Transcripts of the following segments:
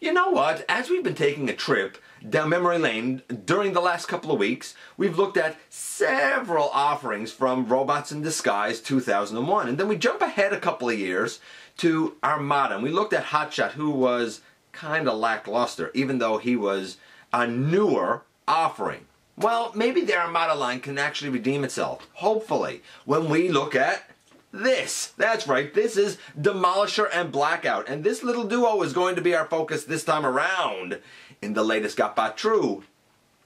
You know what? As we've been taking a trip down memory lane during the last couple of weeks, we've looked at several offerings from Robots in Disguise 2001. And then we jump ahead a couple of years to Armada. And we looked at Hotshot, who was kind of lackluster, even though he was a newer offering. Well, maybe the Armada line can actually redeem itself, hopefully, when we look at this. That's right, this is Demolisher and Blackout, and this little duo is going to be our focus this time around in the latest GotBot True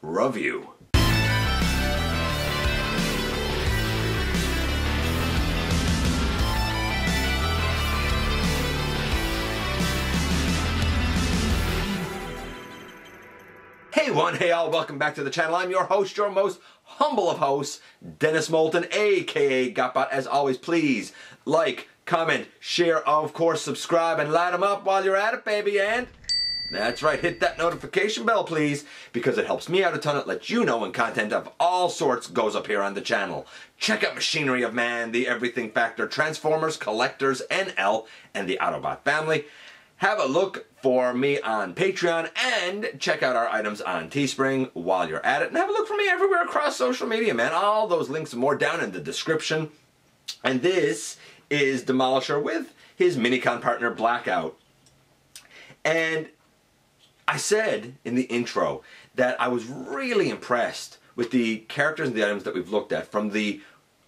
review. Hey one, hey all, welcome back to the channel. I'm your host, your most humble of hosts, Dennis Moulton, aka GotBot. As always, please like, comment, share, of course, subscribe, and light them up while you're at it, baby, and... That's right, hit that notification bell, please, because it helps me out a ton. It lets you know when content of all sorts goes up here on the channel. Check out Machinery of Man, The Everything Factor, Transformers, Collectors, NL, and the Autobot family. Have a look for me on Patreon and check out our items on Teespring while you're at it. And have a look for me everywhere across social media, man. All those links and more down in the description. And this is Demolisher with his Minicon partner Blackout. And I said in the intro that I was really impressed with the characters and the items that we've looked at from the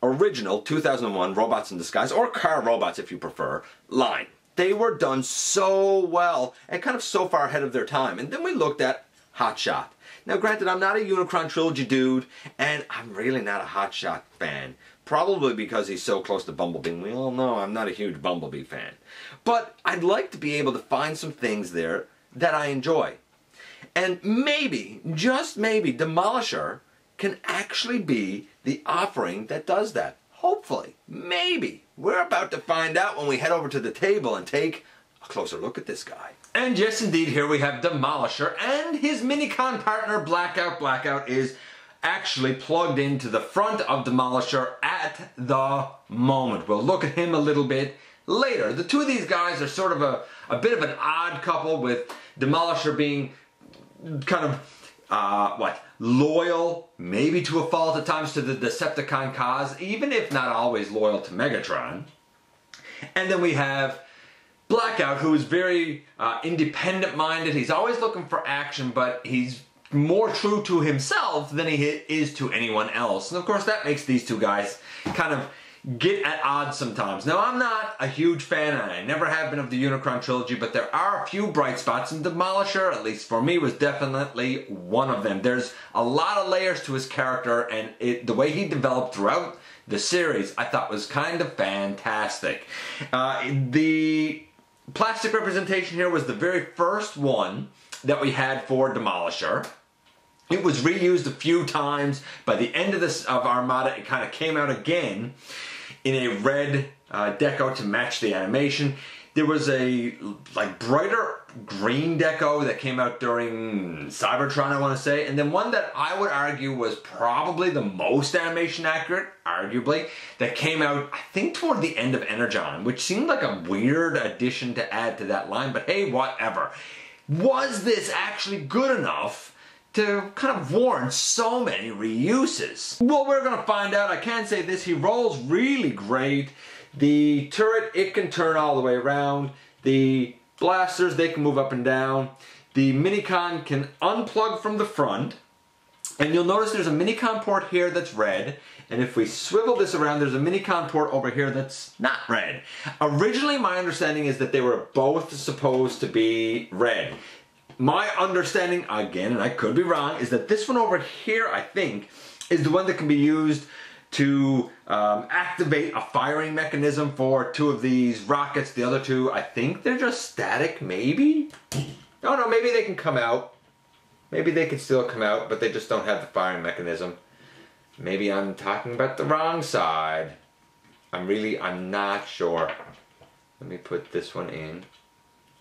original 2001 Robots in Disguise, or Car Robots if you prefer, line. They were done so well and kind of so far ahead of their time. And then we looked at Hot Shot. Now, granted, I'm not a Unicron Trilogy dude, and I'm really not a Hot Shot fan. Probably because he's so close to Bumblebee. We all know I'm not a huge Bumblebee fan. But I'd like to be able to find some things there that I enjoy. And maybe, just maybe, Demolisher can actually be the offering that does that. Hopefully. Maybe. We're about to find out when we head over to the table and take a closer look at this guy. And yes, indeed, here we have Demolisher and his Minicon partner Blackout. Blackout is actually plugged into the front of Demolisher at the moment. We'll look at him a little bit later. The two of these guys are sort of a, a bit of an odd couple with Demolisher being kind of uh, what, loyal, maybe to a fault at times to the Decepticon cause, even if not always loyal to Megatron. And then we have Blackout, who is very uh, independent-minded. He's always looking for action, but he's more true to himself than he is to anyone else. And of course, that makes these two guys kind of get at odds sometimes. Now, I'm not a huge fan, and I never have been of the Unicron trilogy, but there are a few bright spots, and Demolisher, at least for me, was definitely one of them. There's a lot of layers to his character, and it, the way he developed throughout the series, I thought was kind of fantastic. Uh, the plastic representation here was the very first one that we had for Demolisher. It was reused a few times. By the end of this of Armada, it kind of came out again in a red uh, deco to match the animation. There was a like brighter green deco that came out during Cybertron, I want to say, and then one that I would argue was probably the most animation accurate, arguably, that came out I think toward the end of Energon, which seemed like a weird addition to add to that line, but hey, whatever. Was this actually good enough? To kind of warrant so many reuses. Well, we're gonna find out. I can say this, he rolls really great. The turret, it can turn all the way around. The blasters, they can move up and down. The Minicon can unplug from the front. And you'll notice there's a Minicon port here that's red. And if we swivel this around, there's a Minicon port over here that's not red. Originally, my understanding is that they were both supposed to be red my understanding, again, and I could be wrong, is that this one over here, I think, is the one that can be used to um, activate a firing mechanism for two of these rockets. The other two, I think they're just static, maybe? Oh no, maybe they can come out. Maybe they can still come out, but they just don't have the firing mechanism. Maybe I'm talking about the wrong side. I'm really, I'm not sure. Let me put this one in.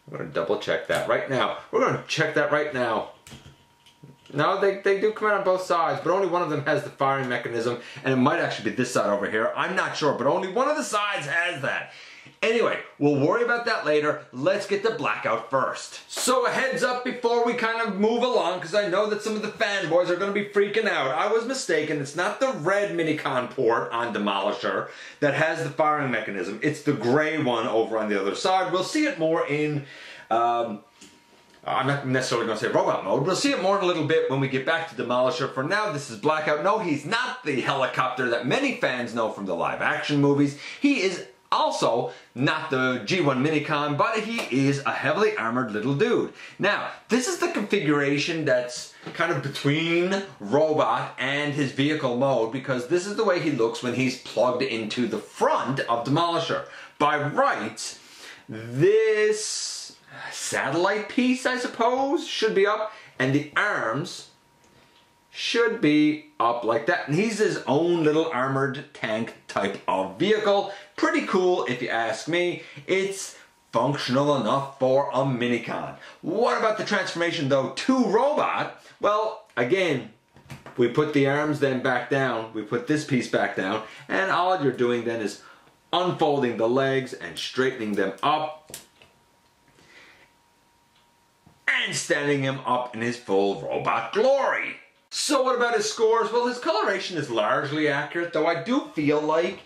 I'm going to double check that right now. We're going to check that right now. No, they, they do come out on both sides, but only one of them has the firing mechanism, and it might actually be this side over here. I'm not sure, but only one of the sides has that. Anyway, we'll worry about that later. Let's get the blackout first. So a heads up before we kind of move along, because I know that some of the fanboys are going to be freaking out. I was mistaken. It's not the red Minicon port on Demolisher that has the firing mechanism. It's the gray one over on the other side. We'll see it more in... Um, I'm not necessarily going to say robot mode. We'll see it more in a little bit when we get back to Demolisher. For now, this is Blackout. No, he's not the helicopter that many fans know from the live action movies. He is also, not the G1 Minicon, but he is a heavily armored little dude. Now, this is the configuration that's kind of between robot and his vehicle mode because this is the way he looks when he's plugged into the front of Demolisher. By rights, this satellite piece, I suppose, should be up, and the arms should be up like that. And he's his own little armored tank type of vehicle. Pretty cool if you ask me. It's functional enough for a minicon. What about the transformation though to robot? Well, again, we put the arms then back down, we put this piece back down, and all you're doing then is unfolding the legs and straightening them up and standing him up in his full robot glory. So what about his scores? Well, his coloration is largely accurate, though I do feel like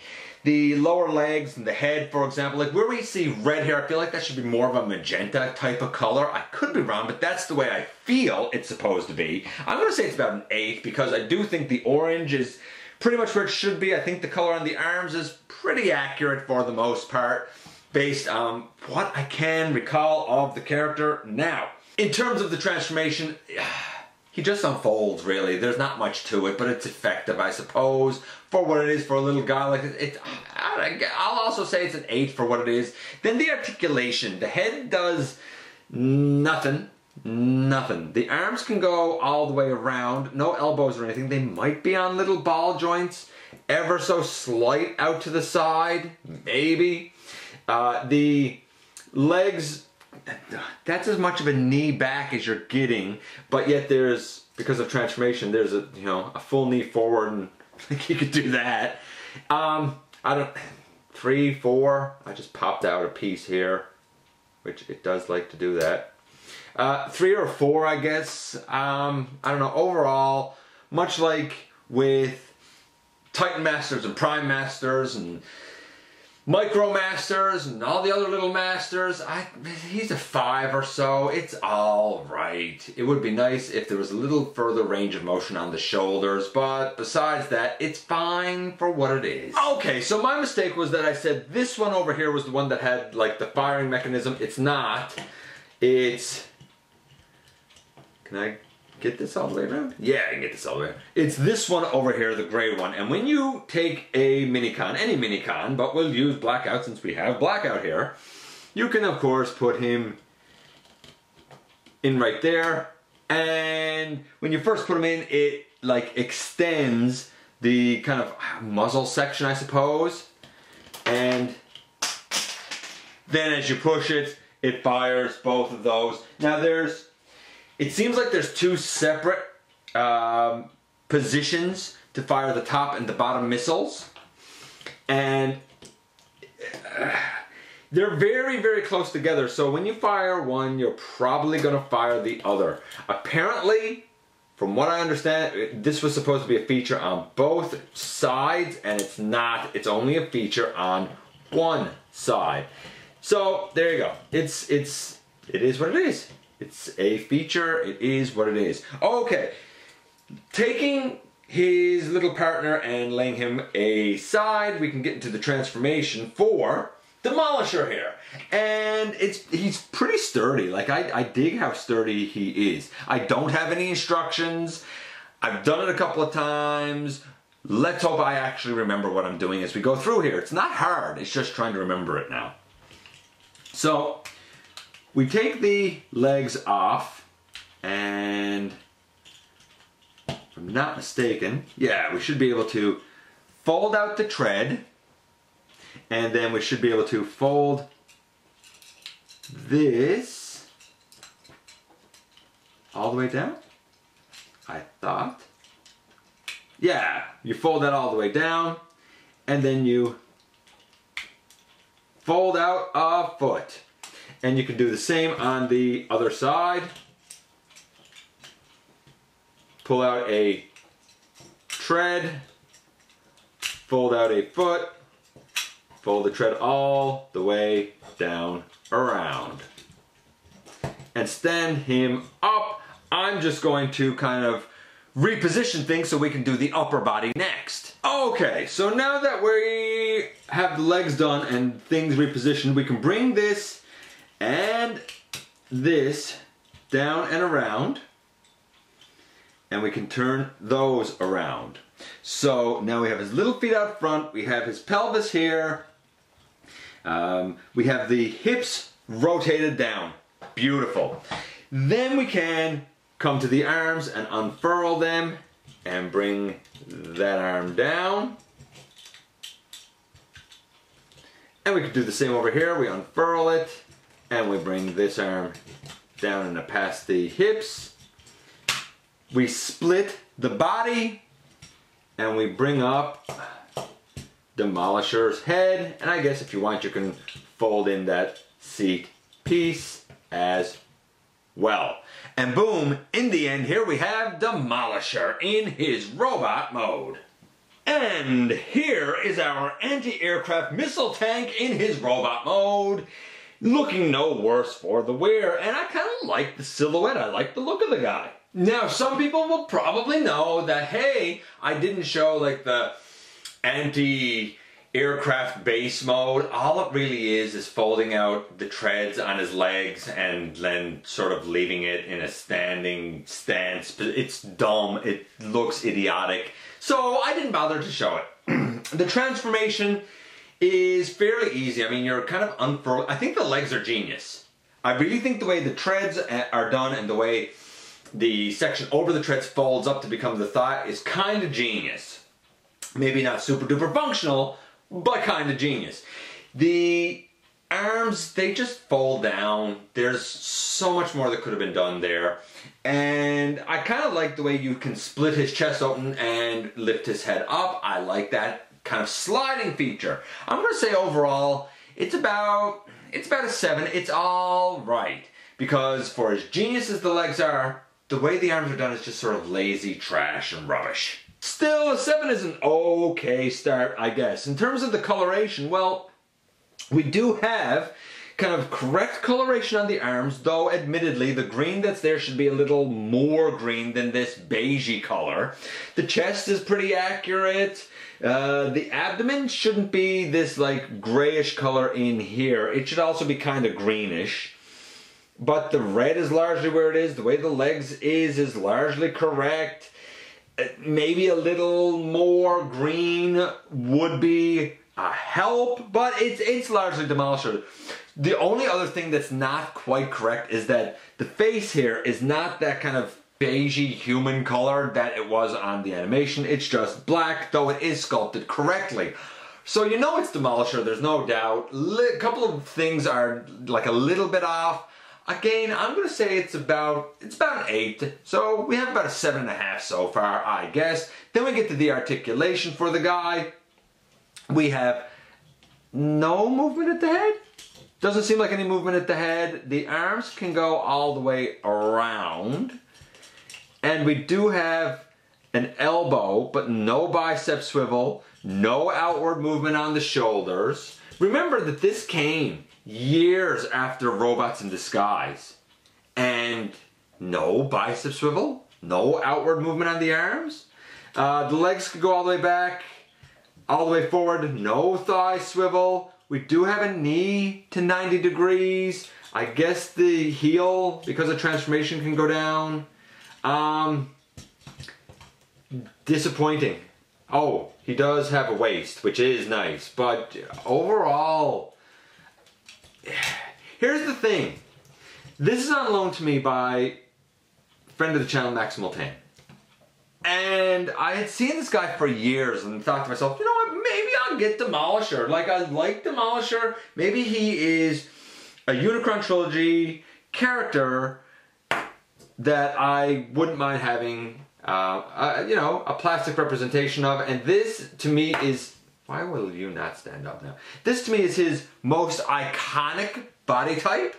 the lower legs and the head, for example, like where we see red hair, I feel like that should be more of a magenta type of color. I could be wrong, but that's the way I feel it's supposed to be. I'm going to say it's about an 8 because I do think the orange is pretty much where it should be. I think the color on the arms is pretty accurate for the most part based on what I can recall of the character now. In terms of the transformation, he just unfolds really. There's not much to it, but it's effective, I suppose, for what it is for a little guy. Like it, I'll also say it's an eight for what it is. Then the articulation, the head does nothing, nothing. The arms can go all the way around, no elbows or anything. They might be on little ball joints, ever so slight out to the side, maybe. Uh, the legs that's as much of a knee back as you're getting, but yet there's because of transformation, there's a you know a full knee forward, and like you could do that. Um, I don't three, four. I just popped out a piece here, which it does like to do that. Uh, three or four, I guess. Um, I don't know. Overall, much like with Titan Masters and Prime Masters and Micromasters and all the other little masters, I, he's a five or so. It's all right. It would be nice if there was a little further range of motion on the shoulders, but besides that, it's fine for what it is. Okay, so my mistake was that I said this one over here was the one that had like the firing mechanism. It's not. It's... Can I get this all the way around? Yeah, I can get this all the way around. It's this one over here, the gray one. And when you take a Minicon, any Minicon, but we'll use Blackout since we have Blackout here, you can of course put him in right there. And when you first put him in, it like extends the kind of muzzle section, I suppose. And then as you push it, it fires both of those. Now there's it seems like there's two separate um, positions to fire the top and the bottom missiles. And uh, they're very, very close together. So when you fire one, you're probably going to fire the other. Apparently, from what I understand, this was supposed to be a feature on both sides, and it's not. It's only a feature on one side. So there you go. It's it's it is what it is. It's a feature. It is what it is. Okay. Taking his little partner and laying him aside, we can get into the transformation for Demolisher here. And it's he's pretty sturdy. Like, I, I dig how sturdy he is. I don't have any instructions. I've done it a couple of times. Let's hope I actually remember what I'm doing as we go through here. It's not hard. It's just trying to remember it now. So, we take the legs off and if I'm not mistaken, yeah, we should be able to fold out the tread and then we should be able to fold this all the way down. I thought. Yeah, you fold that all the way down and then you fold out a foot. And you can do the same on the other side. Pull out a tread, fold out a foot, fold the tread all the way down around. And stand him up. I'm just going to kind of reposition things so we can do the upper body next. Okay, so now that we have the legs done and things repositioned, we can bring this and this down and around and we can turn those around. So now we have his little feet out front, we have his pelvis here, um, we have the hips rotated down. Beautiful. Then we can come to the arms and unfurl them and bring that arm down. And we can do the same over here. We unfurl it and we bring this arm down and past the hips. We split the body and we bring up Demolisher's head. And I guess if you want, you can fold in that seat piece as well. And boom, in the end, here we have Demolisher in his robot mode. And here is our anti-aircraft missile tank in his robot mode. Looking no worse for the wear, and I kind of like the silhouette. I like the look of the guy. Now, some people will probably know that, hey, I didn't show like the anti aircraft base mode, all it really is is folding out the treads on his legs and then sort of leaving it in a standing stance. It's dumb, it looks idiotic. So I didn't bother to show it. the transformation is fairly easy. I mean, you're kind of unfurled. I think the legs are genius. I really think the way the treads are done and the way the section over the treads folds up to become the thigh is kind of genius. Maybe not super duper functional, but kind of genius. The arms, they just fold down. There's so much more that could have been done there. And I kind of like the way you can split his chest open and lift his head up. I like that kind of sliding feature. I'm going to say overall, it's about, it's about a 7. It's all right. Because for as genius as the legs are, the way the arms are done is just sort of lazy trash and rubbish. Still, a 7 is an okay start, I guess. In terms of the coloration, well, we do have kind of correct coloration on the arms, though admittedly the green that's there should be a little more green than this beigey color. The chest is pretty accurate. Uh, the abdomen shouldn't be this like grayish color in here. It should also be kind of greenish. But the red is largely where it is. The way the legs is is largely correct maybe a little more green would be a help, but it's it's largely Demolisher. The only other thing that's not quite correct is that the face here is not that kind of beigey human color that it was on the animation. It's just black, though it is sculpted correctly. So you know it's Demolisher, there's no doubt. A couple of things are like a little bit off, Again, I'm going to say it's about it's about an 8. So we have about a 7.5 so far, I guess. Then we get to the articulation for the guy. We have no movement at the head. Doesn't seem like any movement at the head. The arms can go all the way around. And we do have an elbow, but no bicep swivel, no outward movement on the shoulders. Remember that this came years after Robots in Disguise. And no bicep swivel, no outward movement on the arms. Uh, the legs could go all the way back, all the way forward, no thigh swivel. We do have a knee to 90 degrees. I guess the heel, because of transformation, can go down. Um, disappointing. Oh, he does have a waist, which is nice, but overall, Here's the thing. This is on loan to me by friend of the channel, Maximal Tan. And I had seen this guy for years and thought to myself, you know what, maybe Get Demolisher. Like, I like Demolisher. Maybe he is a Unicron Trilogy character that I wouldn't mind having, uh, you know, a plastic representation of. And this, to me, is Why will you not stand up now? This to me is his most iconic body type.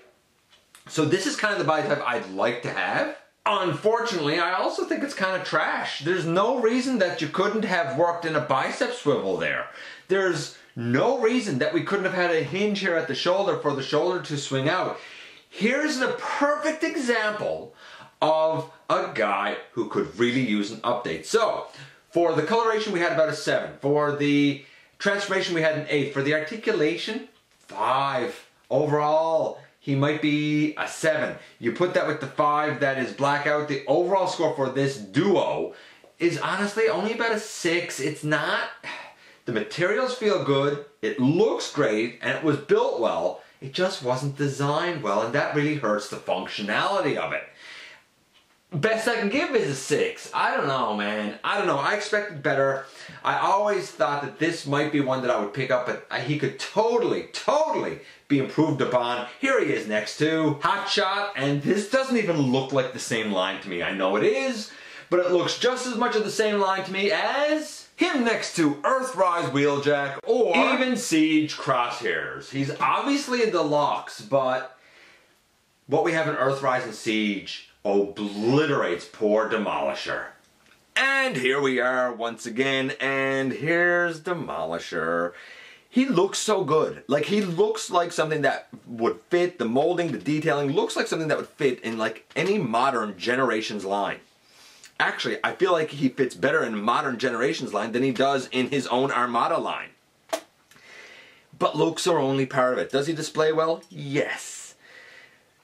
So this is kind of the body type I'd like to have. Unfortunately, I also think it's kind of trash. There's no reason that you couldn't have worked in a bicep swivel there. There's no reason that we couldn't have had a hinge here at the shoulder for the shoulder to swing out. Here's the perfect example of a guy who could really use an update. So, for the coloration, we had about a 7. For the transformation, we had an 8. For the articulation, 5. Overall, he might be a 7. You put that with the 5 that is blackout, the overall score for this duo is honestly only about a 6. It's not... The materials feel good, it looks great, and it was built well. It just wasn't designed well, and that really hurts the functionality of it. Best I can give is a six. I don't know, man. I don't know. I expected better. I always thought that this might be one that I would pick up, but he could totally, totally be improved upon. Here he is next to Hot Shot, and this doesn't even look like the same line to me. I know it is, but it looks just as much of the same line to me as him next to Earthrise Wheeljack or even Siege Crosshairs. He's obviously in the locks, but what we have in Earthrise and Siege obliterates poor Demolisher. And here we are once again, and here's Demolisher. He looks so good. Like, he looks like something that would fit, the molding, the detailing, looks like something that would fit in, like, any modern Generations line. Actually, I feel like he fits better in modern Generations line than he does in his own Armada line. But looks are only part of it. Does he display well? Yes.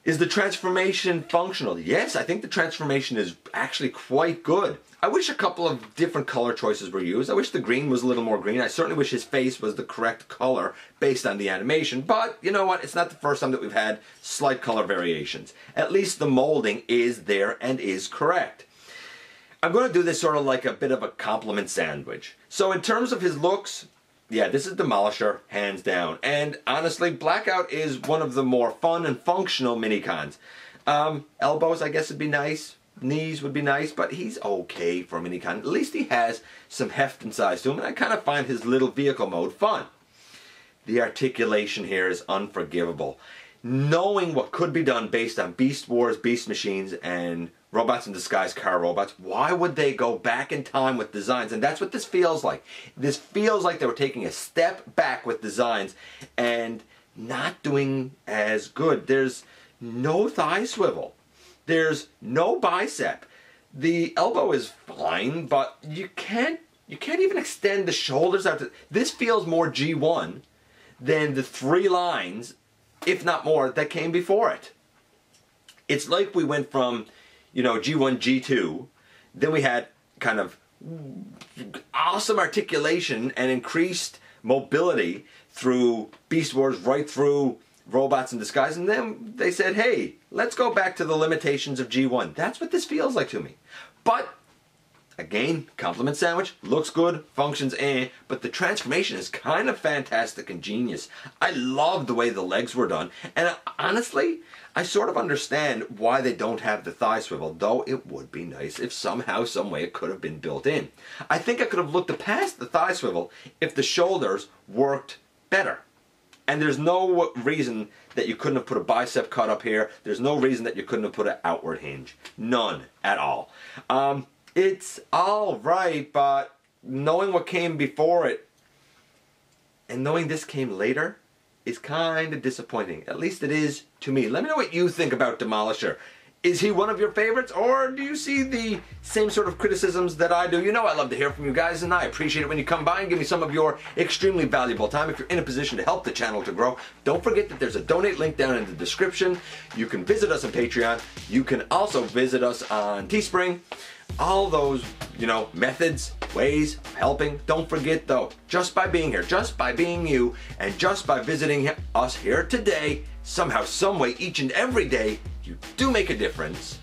Is the transformation functional? Yes, I think the transformation is actually quite good. I wish a couple of different color choices were used. I wish the green was a little more green. I certainly wish his face was the correct color based on the animation. But you know what? It's not the first time that we've had slight color variations. At least the molding is there and is correct. I'm going to do this sort of like a bit of a compliment sandwich. So in terms of his looks, yeah, this is Demolisher, hands down. And honestly, Blackout is one of the more fun and functional minicons. Um, elbows, I guess, would be nice. Knees would be nice, but he's okay for a minicon. At least he has some heft and size to him, and I kind of find his little vehicle mode fun. The articulation here is unforgivable. Knowing what could be done based on Beast Wars, Beast Machines, and robots in disguise car robots. Why would they go back in time with designs? And that's what this feels like. This feels like they were taking a step back with designs and not doing as good. There's no thigh swivel. There's no bicep. The elbow is fine, but you can't you can't even extend the shoulders out. To, this feels more G1 than the three lines, if not more, that came before it. It's like we went from you know, G1, G2. Then we had kind of awesome articulation and increased mobility through Beast Wars right through robots in disguise. And then they said, hey, let's go back to the limitations of G1. That's what this feels like to me. But Again, compliment sandwich, looks good, functions eh, but the transformation is kind of fantastic and genius. I love the way the legs were done, and honestly, I sort of understand why they don't have the thigh swivel, though it would be nice if somehow, some way it could have been built in. I think I could have looked past the thigh swivel if the shoulders worked better. And there's no reason that you couldn't have put a bicep cut up here. There's no reason that you couldn't have put an outward hinge. None at all. Um, it's all right, but knowing what came before it and knowing this came later is kind of disappointing. At least it is to me. Let me know what you think about Demolisher. Is he one of your favorites, or do you see the same sort of criticisms that I do? You know I love to hear from you guys, and I appreciate it when you come by and give me some of your extremely valuable time. If you're in a position to help the channel to grow, don't forget that there's a donate link down in the description. You can visit us on Patreon. You can also visit us on Teespring all those, you know, methods, ways of helping. Don't forget though, just by being here, just by being you, and just by visiting us here today, somehow, someway, each and every day, you do make a difference.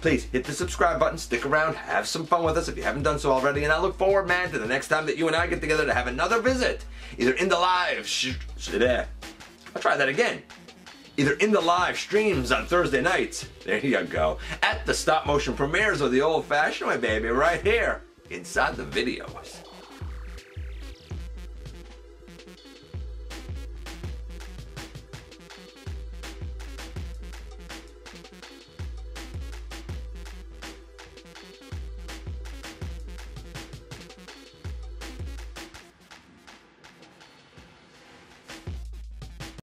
Please hit the subscribe button, stick around, have some fun with us if you haven't done so already, and I look forward, man, to the next time that you and I get together to have another visit, either in the live, sh- I'll try that again either in the live streams on Thursday nights, there you go, at the stop motion premieres or the old fashioned way, baby, right here inside the videos.